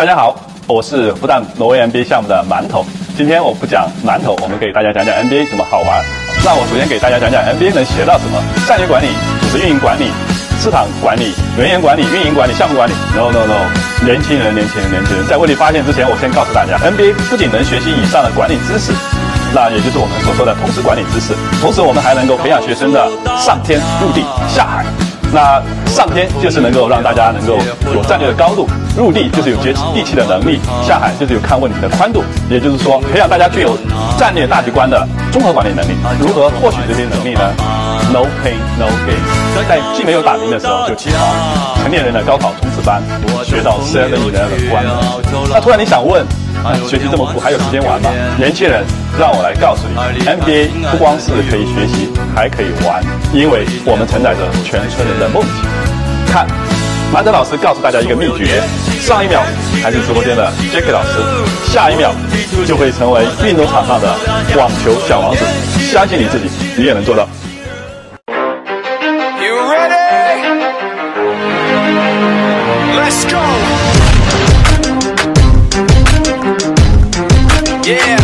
大家好，我是复旦挪威 MBA 项目的馒头。今天我不讲馒头，我们给大家讲讲 MBA 怎么好玩。那我首先给大家讲讲 MBA 能学到什么：战略管理、组织运营管理、市场管理、人员管理、运营管理、项目管理。No No No，年轻人，年轻人，年轻人，在问题发现之前，我先告诉大家，MBA 不仅能学习以上的管理知识。那也就是我们所说的通识管理知识，同时我们还能够培养学生的上天入地下海。那上天就是能够让大家能够有战略的高度，入地就是有接地气的能力，下海就是有看问题的宽度。也就是说，培养大家具有战略大局观的综合管理能力。如何获取这些能力呢？No pain, no gain。在既没有打拼的时候，就起床成年人的高考冲刺班，学到 seven eleven 关。那突然你想问？学习这么苦，还有时间玩吗？年轻人，让我来告诉你，MBA 不光是可以学习，还可以玩，因为我们承载着全村人的梦想。看，马德老师告诉大家一个秘诀：上一秒还是直播间的 Jack 老师，下一秒就会成为运动场上的网球小王子。相信你自己，你也能做到。Let's go! Yeah.